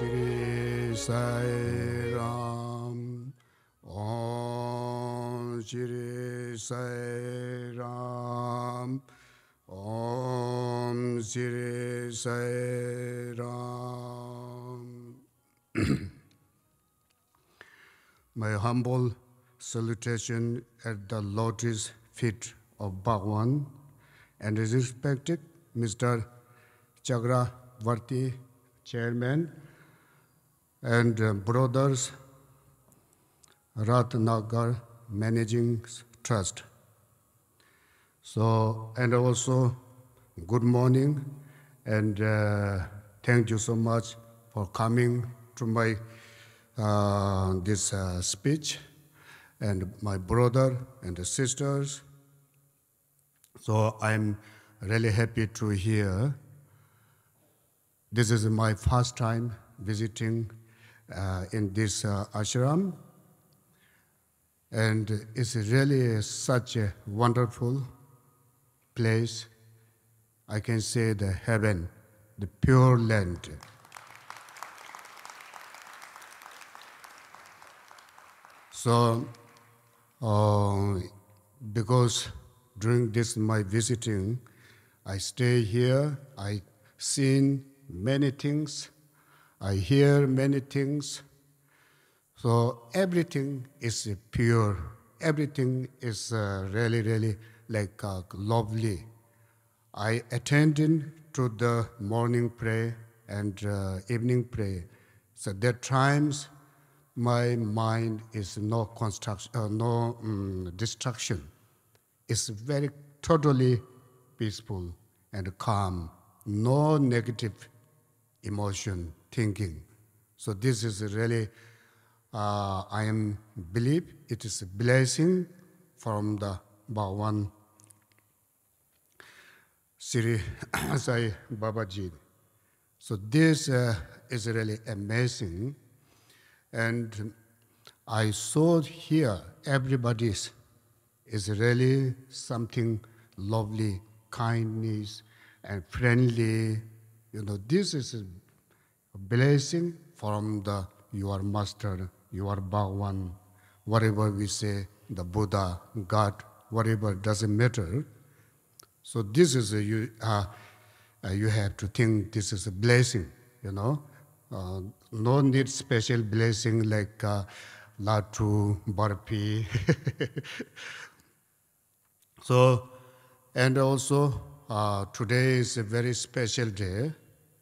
Shri Sai Ram Om Shri Sai Ram Om Shri Sai Ram My humble salutation at the lotus feet of Bhagwan and respected Mr. Chagra Varti, Chairman and uh, brothers Ratnakar Managing Trust. So, and also, good morning, and uh, thank you so much for coming to my uh, this uh, speech, and my brother and sisters. So I'm really happy to hear. This is my first time visiting in this uh, ashram, and it's really such a wonderful place. I can say the heaven, the pure land. So, uh, because during this my visiting, I stay here, I seen many things, I hear many things. So everything is pure, everything is uh, really, really like uh, lovely. I attended to the morning prayer and uh, evening prayer. So there times my mind is no construction, uh, no um, distraction. It's very totally peaceful and calm, no negative emotion, thinking. So this is really, uh, I am believe it is a blessing from the Bhagavan Sri Sai Babaji. So this uh, is really amazing. And I saw here everybody's is really something lovely, kindness and friendly. You know, this is a blessing from the your master, your Bhagwan. Whatever we say, the Buddha, God, whatever doesn't matter. So this is a, you. Uh, uh, you have to think this is a blessing. You know, uh, no need special blessing like uh, latu burpee. so, and also uh, today is a very special day.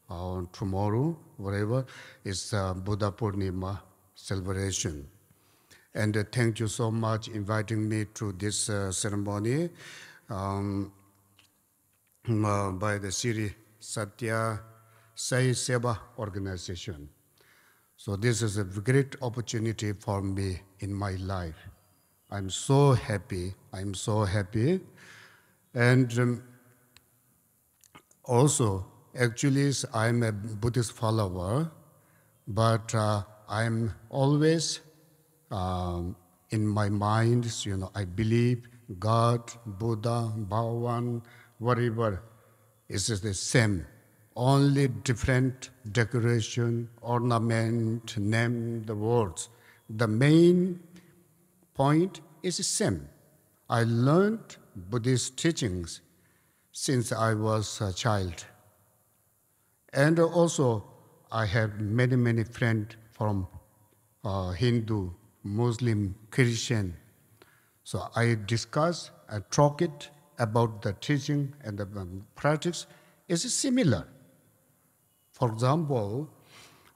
on tomorrow, whatever, is uh, Buddha Purnima celebration. And uh, thank you so much inviting me to this uh, ceremony um, uh, by the Siri Satya Sai Seva organization. So this is a great opportunity for me in my life. I'm so happy. I'm so happy. And um, also, actually, I'm a Buddhist follower, but uh, I'm always um, in my mind, you know, I believe God, Buddha, Bhagavan, whatever is the same. Only different decoration, ornament, name, the words. The main point is the same. I learned Buddhist teachings since I was a child. And also, I have many, many friends from uh, Hindu, Muslim, Christian. So I discuss and talk it about the teaching and the um, practice is similar. For example,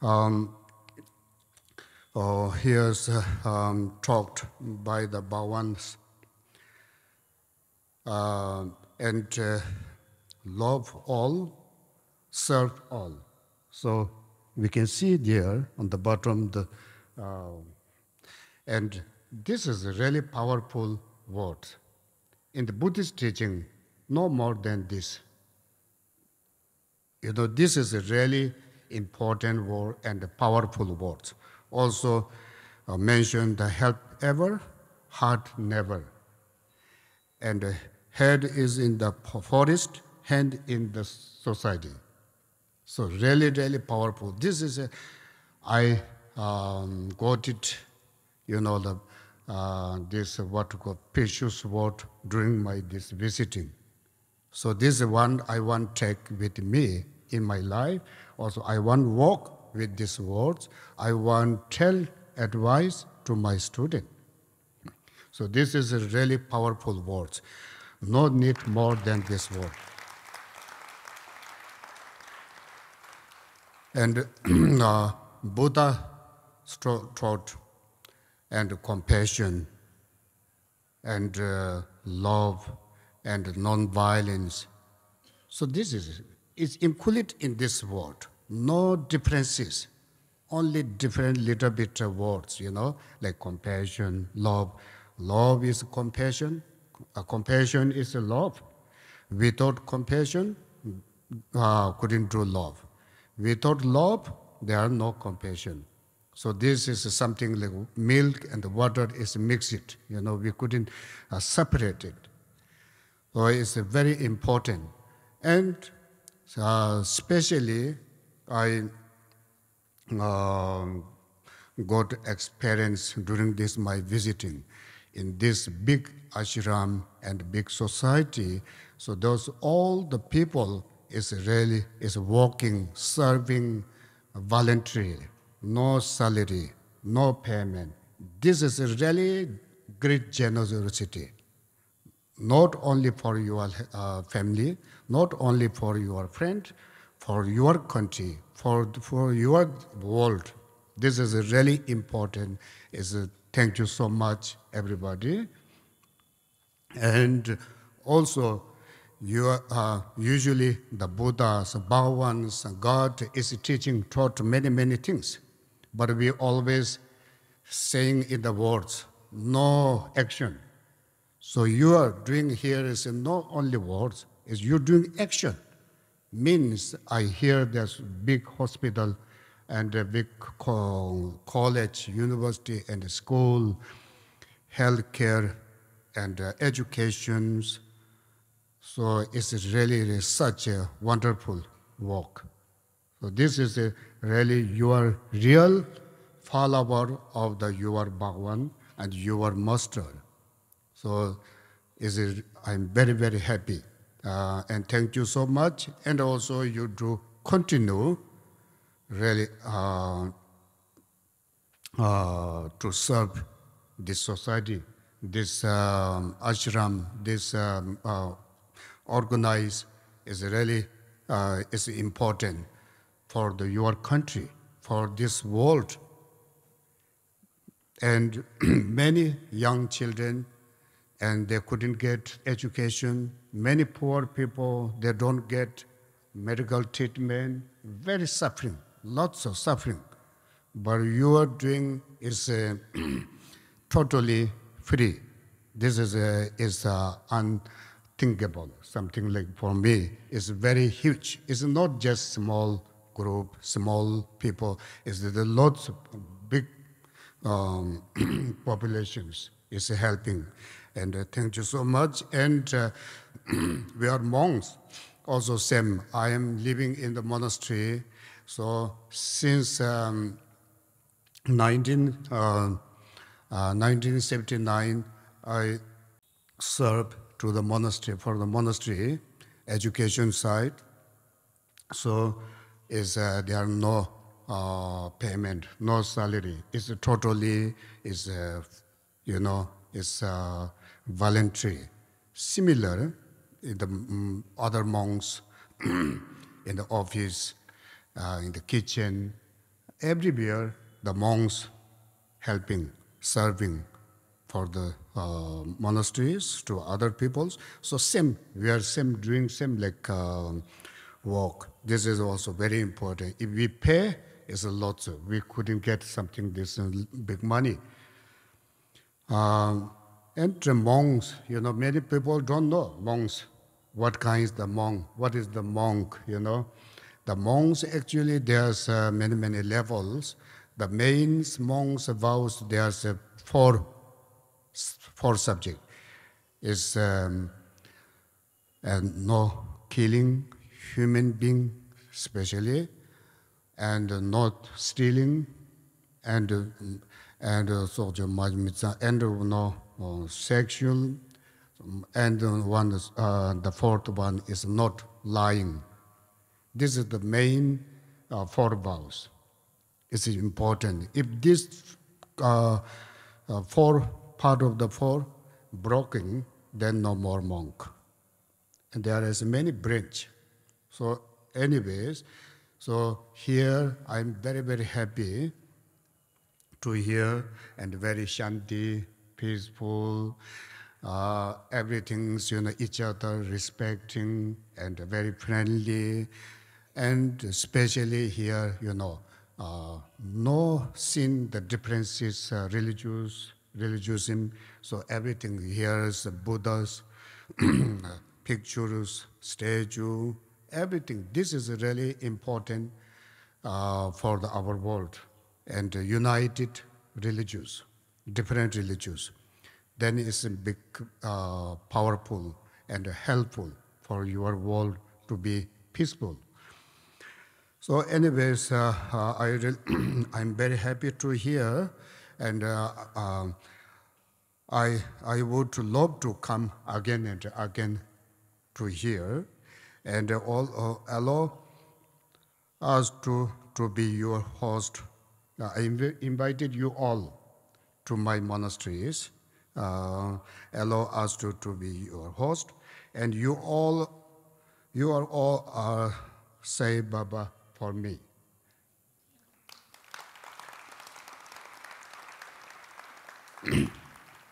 um, oh, here's uh, um, talked by the Bhawans uh, and uh, love all serve all. So we can see there on the bottom the uh, and this is a really powerful word. In the Buddhist teaching, no more than this. You know, this is a really important word and a powerful word. Also uh, mentioned the help ever, heart never. And uh, head is in the forest, hand in the society. So really, really powerful. This is a, I um, got it, you know, the uh, this what we call precious word during my this visiting. So this is one I want to take with me in my life. Also, I want walk with these words. I want tell advice to my student. So this is really powerful words. No need more than this word. and uh, Buddha taught and compassion and uh, love and non-violence. So this is is included in this word. No differences, only different little bit of words, you know, like compassion, love. Love is compassion, uh, compassion is love. Without compassion, uh, couldn't do love. Without love, there are no compassion. So this is something like milk and water is mixed. You know, we couldn't uh, separate it. So it's very important. And uh, especially, I um, got experience during this my visiting in this big ashram and big society. So those all the people is really is working, serving voluntarily, no salary, no payment. This is a really great generosity, not only for your uh, family, not only for your friend, for your country, for, for your world. This is really important. Is thank you so much, everybody. And also, you are, usually the Buddhas, Bhagavans, God is teaching, taught many, many things. But we always saying in the words, no action. So you are doing here is not only words, is you're doing action. Means I hear there's big hospital and a big college, university and school, healthcare and educations, So it's really such a wonderful walk. So this is a really your real follower of the your Bhagwan and your master. So is it, I'm very, very happy. Uh, and thank you so much. And also you do continue really uh, uh, to serve this society, this um, ashram, this um, uh, organize is really uh, is important for the, your country, for this world. And many young children, and they couldn't get education. Many poor people, they don't get medical treatment. Very suffering, lots of suffering. But you are doing is uh, totally free. This is a, is a un, thinkable. Something like for me is very huge. It's not just small group, small people. It's the lots of big um, populations is helping. And uh, thank you so much. And uh, we are monks. Also same. I am living in the monastery. So since um, 19, uh, 1979, uh, I serve to the monastery for the monastery education side. So is uh, there are no uh, payment, no salary. It's totally is uh, you know is uh, voluntary. Similar in the um, other monks in the office, uh, in the kitchen, everywhere the monks helping, serving for the uh, monasteries to other peoples. So same, we are same doing same like uh, work. This is also very important. If we pay, it's a lot. We couldn't get something this uh, big money. Um, and the monks, you know, many people don't know monks. What kind is the monk? What is the monk? You know, the monks actually there's uh, many many levels. The main monks vows there's uh, four four subject. Is um, and no killing human being especially and uh, not stealing and uh, and uh, so the majmitsa and uh, no uh, sexual and uh, one is, uh, the fourth one is not lying. This is the main uh, four vows it's important. If this uh, uh, four part of the four broken then no more monk and there is many branch so anyways so here i'm very very happy to hear and very shanti, peaceful, uh, everything's, you know, each other respecting and very friendly. And especially here, you know, uh, no sin the differences, uh, religious, religiousism. So everything here is Buddha's pictures, statue, everything. This is really important uh, for the, our world and united religions, different religions, then it's big, uh, powerful and helpful for your world to be peaceful. So, anyways, uh, uh, I I'm very happy to hear, and uh, um, I, I would love to come again and again to here and all, uh, allow us to, to be your host. Uh, I inv invited you all to my monasteries. Uh, allow us to, to be your host. And you all, you are all uh, say Baba for me.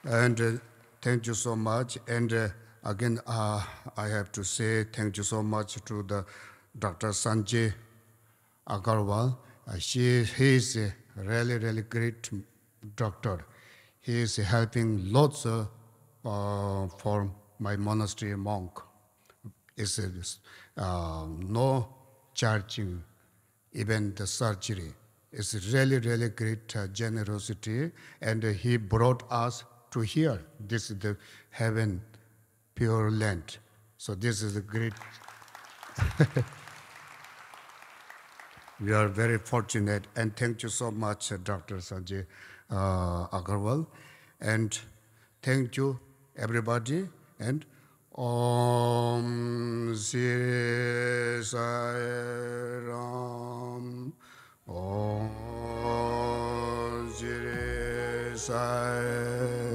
And uh, thank you so much. And uh, again, uh, I have to say thank you so much to the Dr. Sanjay Agarwal. Uh, she, he is a really, really great doctor. He is helping lots uh, for my monastery monk. It's uh, no charging, even the surgery. It's really, really great uh, generosity, and he brought us to hear. This is the heaven, pure land. So this is a great. We are very fortunate, and thank you so much, uh, Dr. Sanjay uh, Agarwal. And thank you, everybody. And Om Sri Sai Ram. Om Sri Sai